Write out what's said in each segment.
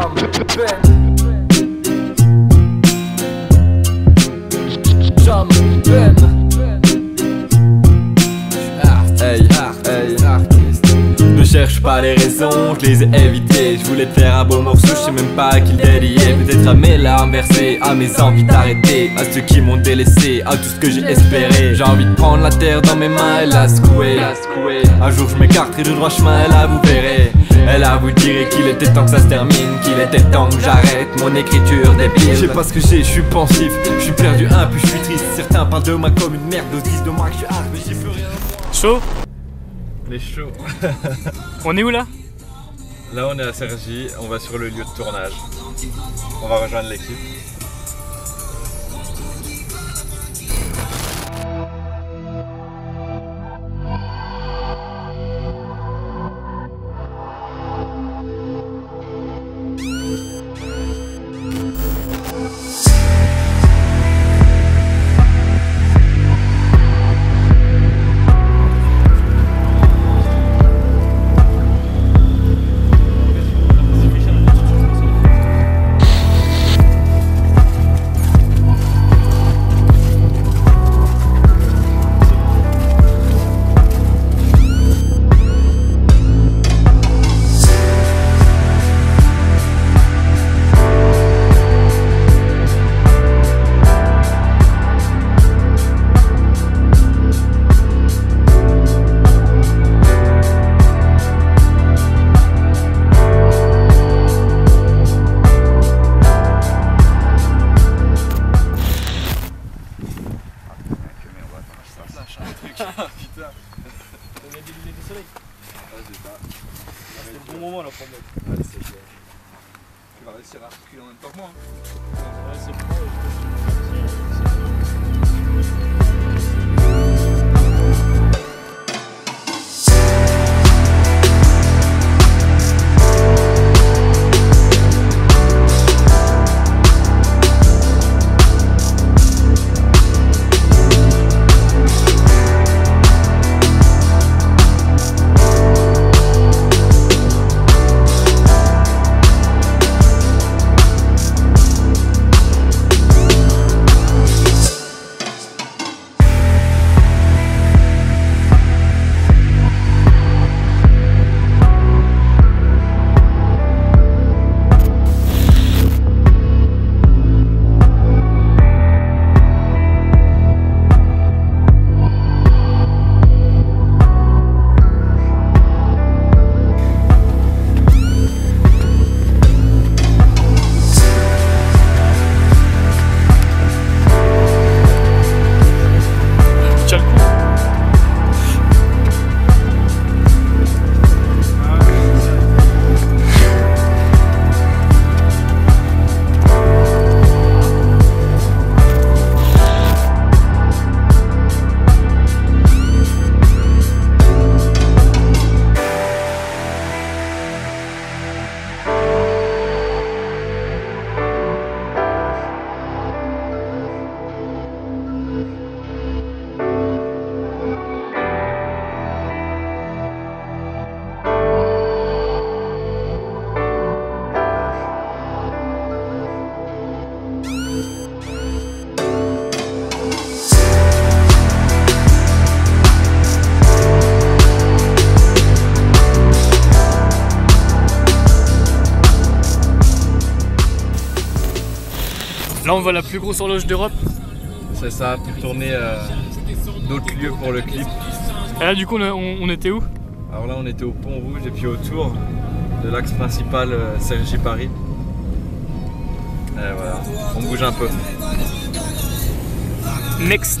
some. Bend pas les raisons, je les ai évitées. Je voulais te faire un beau morceau, je sais même pas à qui le dédier. Peut-être à mes larmes versées, à mes envies d'arrêter, à ceux qui m'ont délaissé, à tout ce que j'ai espéré. J'ai envie de prendre la terre dans mes mains et la secouer. Un jour je m'écarterai du droit chemin et là vous verrez. Et là vous direz qu'il était temps que ça se termine, qu'il était temps que j'arrête mon écriture débile. Je sais pas ce que j'ai, je suis pensif, je suis perdu un puis je suis triste. Certains parlent de moi comme une merde, d'autres disent de moi que je suis hard, mais j'ai plus rien. Chaud? Les chauds. On est où là Là, on est à Sergi, on va sur le lieu de tournage. On va rejoindre l'équipe. Réussir à reculer en même temps moi. On voit la plus grosse horloge d'Europe. C'est ça, pour tourner euh, d'autres lieux pour le clip. Et là, du coup, on, on- on était où? Alors là, on était au Pont Rouge et puis autour de l'axe principal euh, Cergy-Paris. Et voilà, on bouge un peu. Next.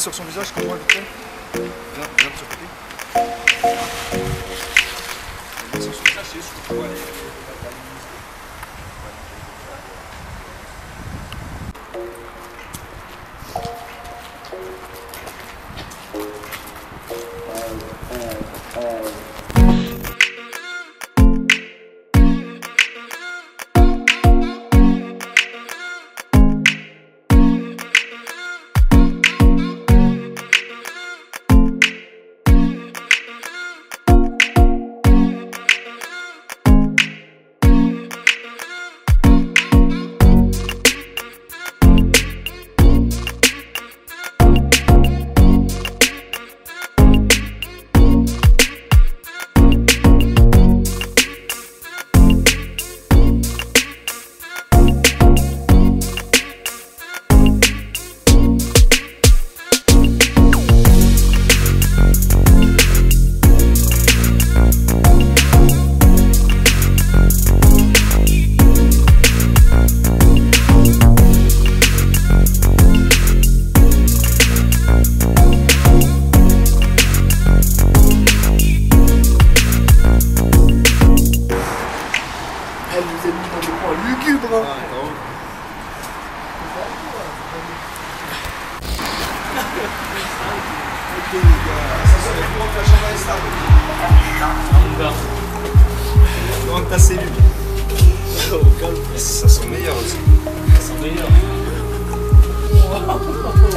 Euh, mets sur son visage comme moi vite fait. Viens, viens de ce côté. Mets sur son visage, c'est juste pour aller. Dans ta cellule. Ça sent meilleur aussi. C'est meilleur.